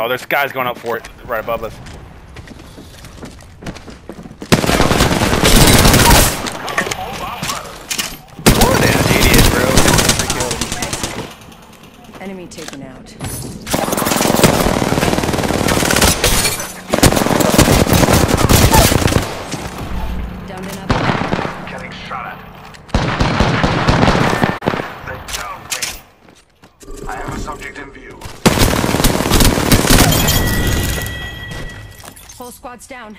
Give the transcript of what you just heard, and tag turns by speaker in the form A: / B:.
A: Oh, there's guys going up for it right above us. What an idiot, bro. Three kills.
B: Enemy taken out. Down another.
C: Getting shot at. They downed me. I have a subject in view.
B: Whole squad's down.